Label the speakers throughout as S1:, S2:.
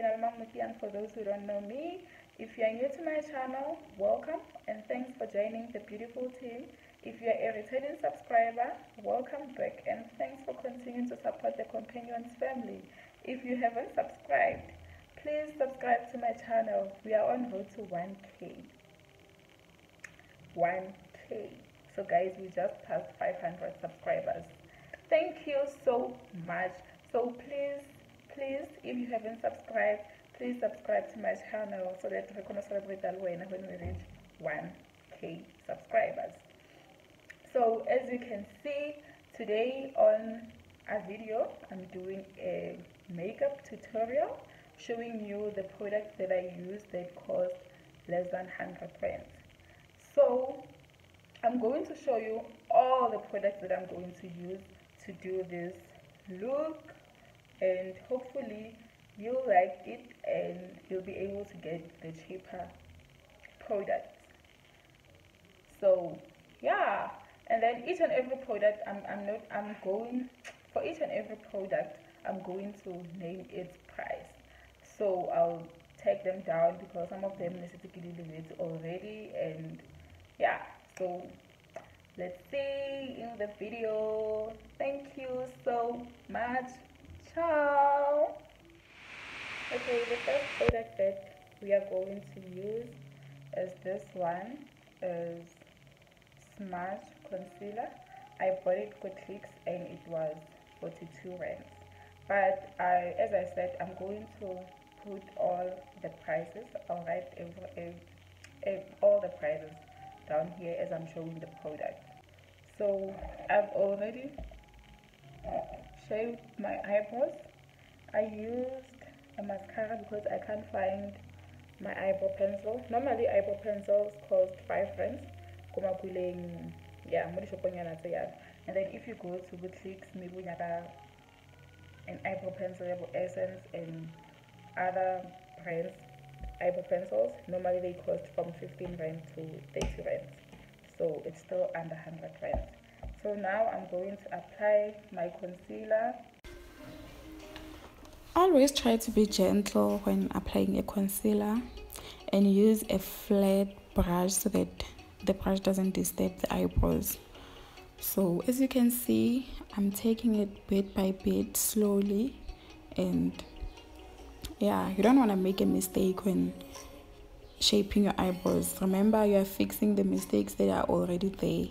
S1: i'm and for those who don't know me. If you are new to my channel welcome and thanks for joining the beautiful team. If you are a returning subscriber welcome back and thanks for continuing to support the companions family. If you haven't subscribed please subscribe to my channel. We are on road to 1k 1k so guys we just passed 500 subscribers. Thank you so much. So please please if you haven't subscribed please subscribe to my channel so that we can celebrate that when we reach 1k subscribers. So as you can see today on a video i'm doing a makeup tutorial showing you the products that i use that cost less than 100 rands so i'm going to show you all the products that i'm going to use to do this look and hopefully you'll like it and you'll be able to get the cheaper products. So yeah and then each and every product I'm, I'm not I'm going for each and every product I'm going to name its price. So I'll take them down because some of them necessarily already and yeah so let's see in the video. Thank you so much ciao. Okay the first product that we are going to use is this one is smudge concealer. I bought it for clicks and it was 42 rands. But I, as i said i'm going to put all the prices all right all the prices down here as i'm showing the product. So i've already shaved my eyebrows i used a mascara because I can't find my eyebrow pencil. Normally eyebrow pencils cost 5 rands. Yeah, and then if you go to boutiques, maybe you have an eyebrow pencil, eyebrow essence and other brands eyebrow pencils. Normally they cost from 15 rand to 30 rand. So it's still under 100 rand. So now I'm going to apply my concealer.
S2: Always try to be gentle when applying a concealer and use a flat brush so that the brush doesn't disturb the eyebrows. So as you can see i'm taking it bit by bit slowly and yeah you don't want to make a mistake when shaping your eyebrows. Remember you are fixing the mistakes that are already there.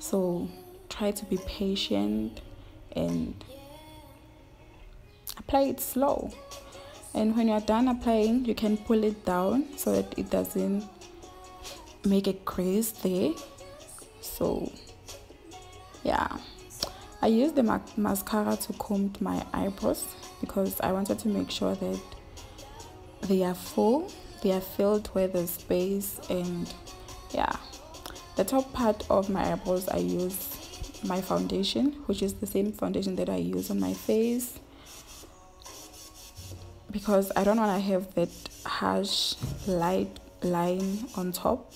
S2: So try to be patient and apply it slow. And when you're done applying you can pull it down so that it doesn't make a crease there. So yeah. I used the ma mascara to comb my eyebrows because I wanted to make sure that they are full they are filled with the space and yeah. The top part of my eyebrows I use my foundation which is the same foundation that I use on my face. Because I don't want to have that harsh light line on top.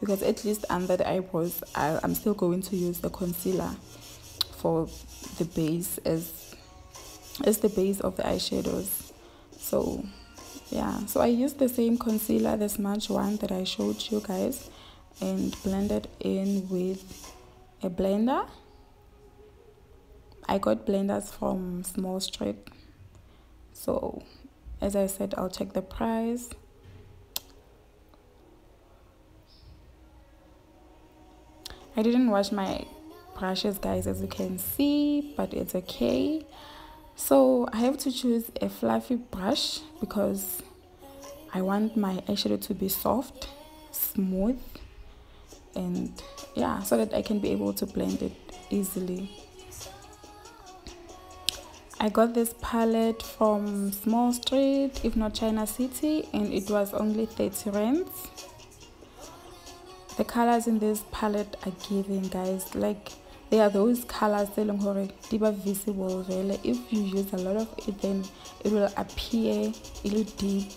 S2: Because at least under the eyebrows I, I'm still going to use the concealer for the base as as the base of the eyeshadows. So yeah. So I used the same concealer the smudge one that I showed you guys and blended in with a blender. I got blenders from Small Street so as I said I'll check the price. I didn't wash my brushes guys as you can see but it's okay. So I have to choose a fluffy brush because I want my eyeshadow to be soft smooth and yeah so that I can be able to blend it easily I got this palette from Small Street, if not China City, and it was only 30 rands. The colors in this palette are giving, guys. Like, they are those colors that are visible. Really. If you use a lot of it, then it will appear little deep.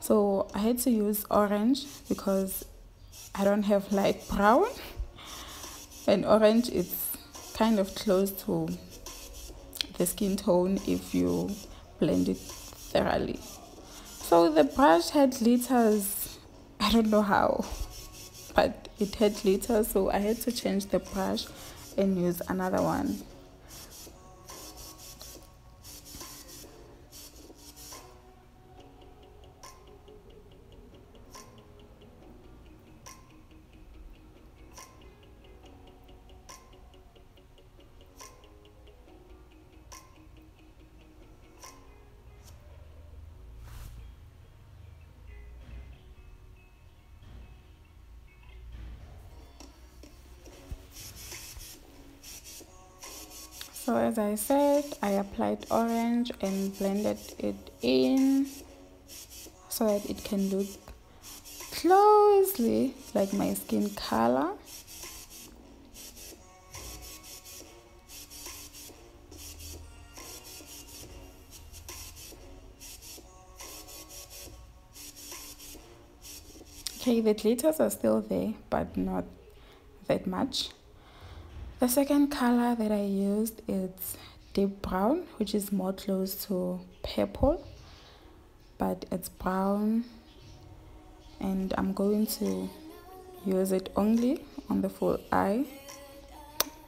S2: So I had to use orange because I don't have light brown. And orange is kind of close to the skin tone if you blend it thoroughly. So the brush had glitters. I don't know how but it had glitters so i had to change the brush and use another one as I said I applied orange and blended it in so that it can look closely like my skin color. Okay the glitters are still there but not that much the second color that I used is deep brown, which is more close to purple, but it's brown. And I'm going to use it only on the full eye.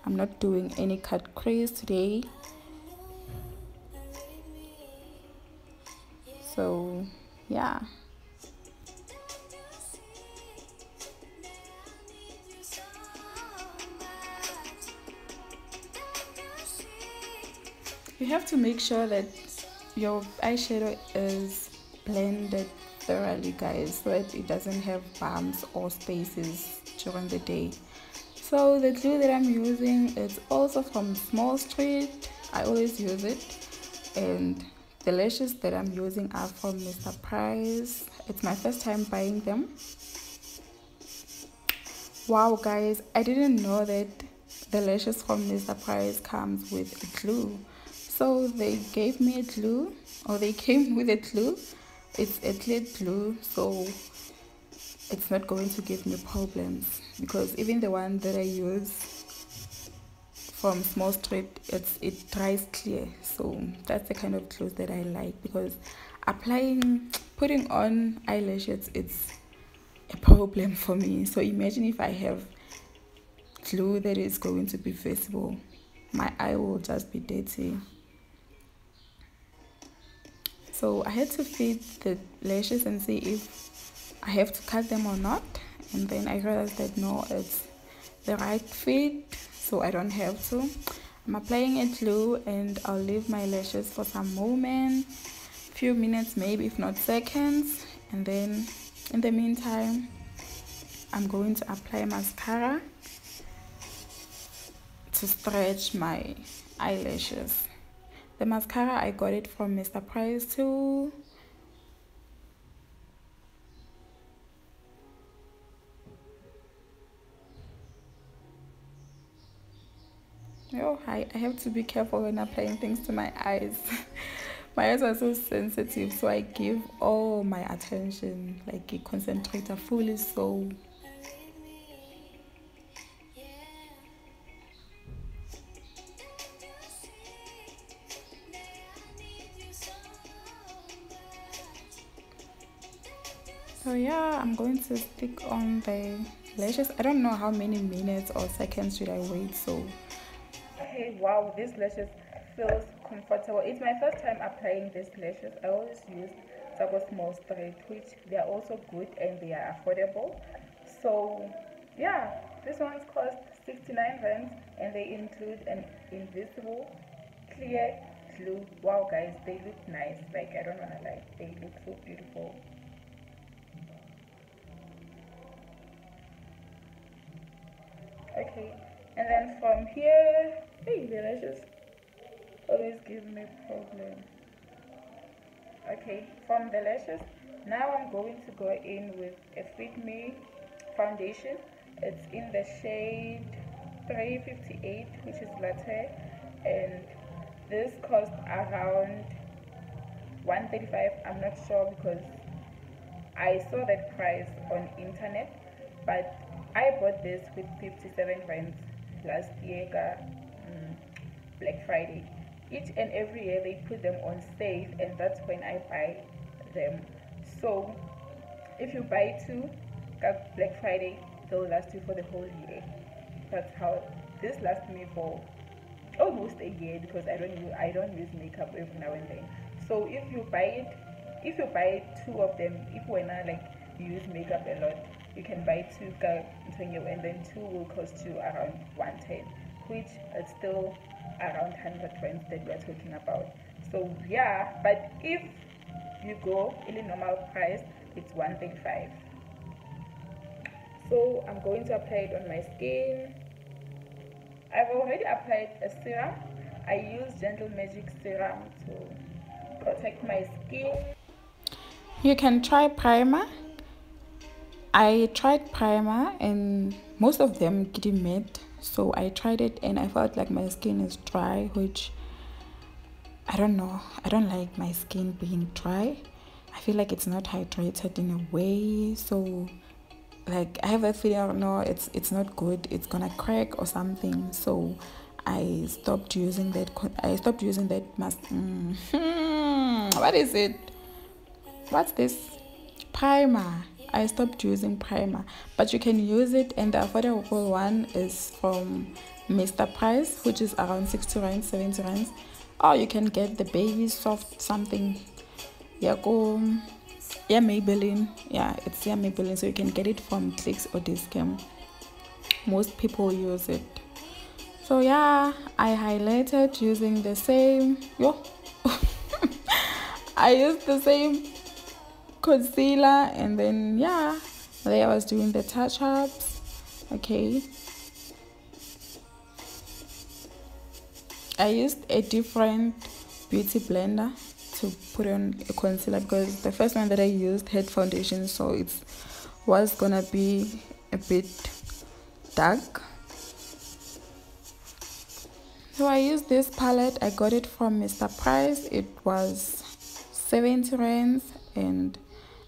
S2: I'm not doing any cut crease today. So, yeah. You have to make sure that your eyeshadow is blended thoroughly guys so that it doesn't have bumps or spaces during the day. So the glue that i'm using is also from small street. I always use it. And the lashes that i'm using are from mr price. It's my first time buying them. Wow guys i didn't know that the lashes from mr price comes with glue so they gave me a glue or they came with a glue it's a clear glue so it's not going to give me problems. Because even the one that I use from small street it's it dries clear. So that's the kind of glue that I like. Because applying putting on eyelashes it's a problem for me. So imagine if I have glue that is going to be visible my eye will just be dirty so I had to fit the lashes and see if I have to cut them or not. And then I realized that no it's the right fit so I don't have to. I'm applying a glue and I'll leave my lashes for some moment few minutes maybe if not seconds. And then in the meantime I'm going to apply mascara to stretch my eyelashes the mascara I got it from Mr. Price too. Oh, I, I have to be careful when applying things to my eyes. my eyes are so sensitive, so I give all my attention, like concentrate fully so yeah i'm going to stick on the lashes. I don't know how many minutes or seconds should i wait so.
S1: Okay wow these lashes feels comfortable. It's my first time applying these lashes. I always use Tsako small street which they are also good and they are affordable. So yeah this one's cost 69 rands and they include an invisible clear glue. Wow guys they look nice. Like i don't wanna lie they look so beautiful okay. And then from here hey lashes always give me problem. Okay from the lashes now i'm going to go in with a fit me foundation. It's in the shade 358 which is latte. And this cost around 135 i'm not sure because i saw that price on internet but I bought this with 57 rands last year um, Black Friday. Each and every year they put them on sale and that's when i buy them. So if you buy two black friday they'll last you for the whole year. That's how this lasts me for almost a year because i don't use i don't use makeup every now and then. So if you buy it if you buy two of them if when I like you use makeup a lot you can buy two and then two will cost you around 110 which is still around 100 rands that we are talking about. So yeah but if you go in a normal price it's 135 so i'm going to apply it on my skin. I've already applied a serum. I use gentle magic serum to protect my skin.
S2: You can try primer i tried primer and most of them didn't matte so i tried it and i felt like my skin is dry which i don't know. I don't like my skin being dry. I feel like it's not hydrated in a way. So like i have a feeling no it's it's not good. It's gonna crack or something. So i stopped using that i stopped using that mask mm. what is it? What's this? Primer I stopped using primer, but you can use it, and the affordable one is from Mr. Price, which is around 60 rand, 70 rand. Or you can get the baby soft something. Yeah, go. Yeah, Maybelline. Yeah, it's yeah Maybelline, so you can get it from Clicks or Dis-Chem. Most people use it. So yeah, I highlighted using the same. Yo, I used the same concealer and then yeah there I was doing the touch-ups. Okay. I used a different beauty blender to put on a concealer because the first one that I used had foundation so it was gonna be a bit dark. So I used this palette. I got it from Mr. Price. It was 70 rands and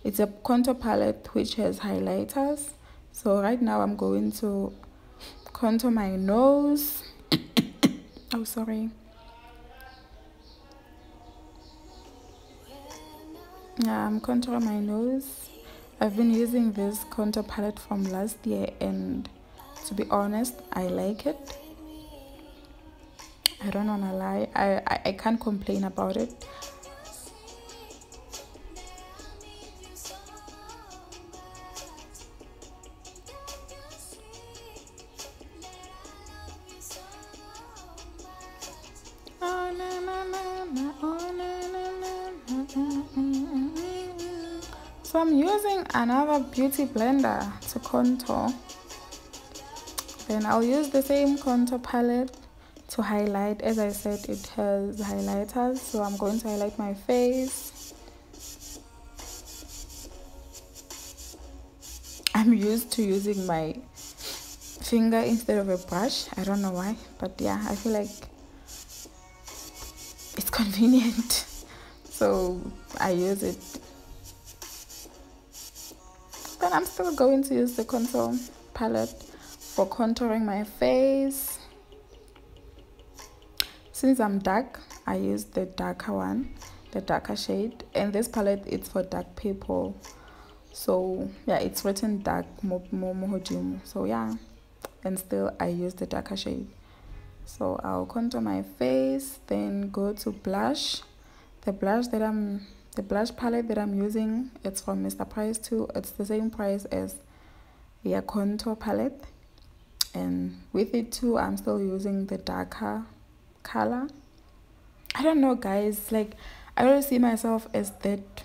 S2: it's a contour palette which has highlighters. So right now i'm going to contour my nose. Oh sorry. Yeah i'm contouring my nose. I've been using this contour palette from last year and to be honest i like it. I don't wanna lie. I i, I can't complain about it I'm using another beauty blender to contour. Then I'll use the same contour palette to highlight. As I said, it has highlighters. So I'm going to highlight my face. I'm used to using my finger instead of a brush. I don't know why, but yeah, I feel like it's convenient. So I use it then I'm still going to use the contour palette for contouring my face. Since I'm dark I use the darker one the darker shade. And this palette is for dark people so yeah it's written dark so yeah and still I use the darker shade. So I'll contour my face then go to blush. The blush that I'm the blush palette that I'm using it's from Mr. Price too. It's the same price as the contour palette. And with it too I'm still using the darker color. I don't know guys. Like I don't see myself as that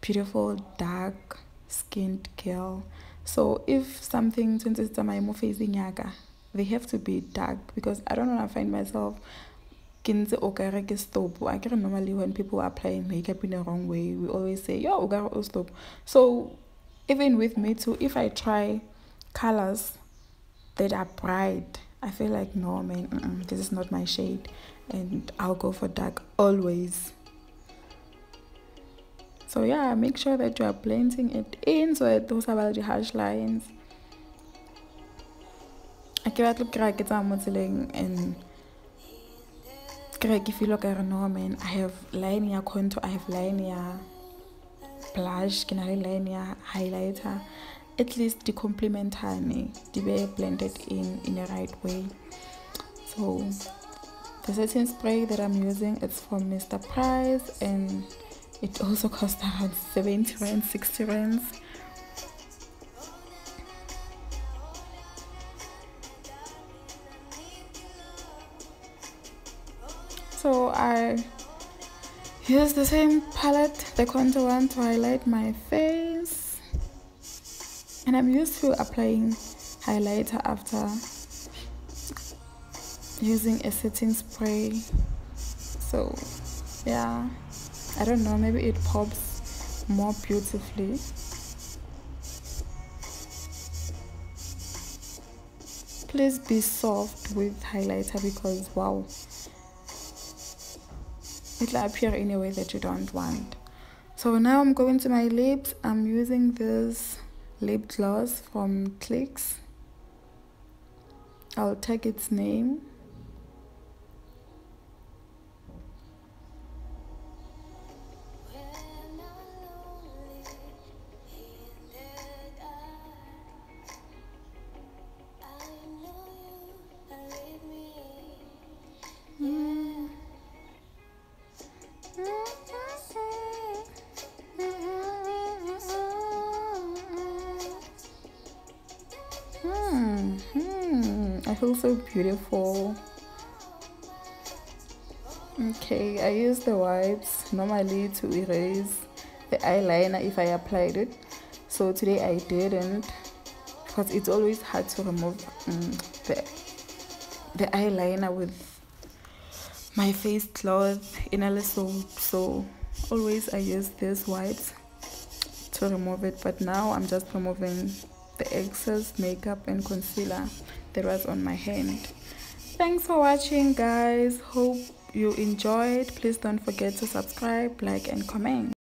S2: beautiful dark skinned girl. So if something since it's my yaga they have to be dark because I don't want to find myself ke ntse o kare ke stop I normally when people are applying makeup in the wrong way. We always say yo o kare o stop. So even with me too if I try colors that are bright I feel like no man mm -mm, this is not my shade and I'll go for dark always. So yeah make sure that you are blending it in so that those are the harsh lines. I ke batla ke ra ke tsa mo tseleng and ke feel like no man. I have line contour i have line blush na le line ya highlighter. At least the complementary the be blended in in the right way. So the setting spray that i'm using it's from mr price and it also costs around 70 rand 60 rands so i use the same palette the contour one to highlight my face. And I'm used to applying highlighter after using a setting spray. So yeah I don't know maybe it pops more beautifully. Please be soft with highlighter because wow it'll appear in a way that you don't want so now I'm going to my lips I'm using this lip gloss from Clicks. I'll take its name. I feel so beautiful. Okay, I use the wipes normally to erase the eyeliner if I applied it. So today I didn't because it's always hard to remove um, the, the eyeliner with my face cloth in a soap. So always I use these wipes to remove it. But now I'm just removing the excess makeup and concealer that was on my hand. Thanks for watching guys. Hope you enjoyed. Please don't forget to subscribe like and comment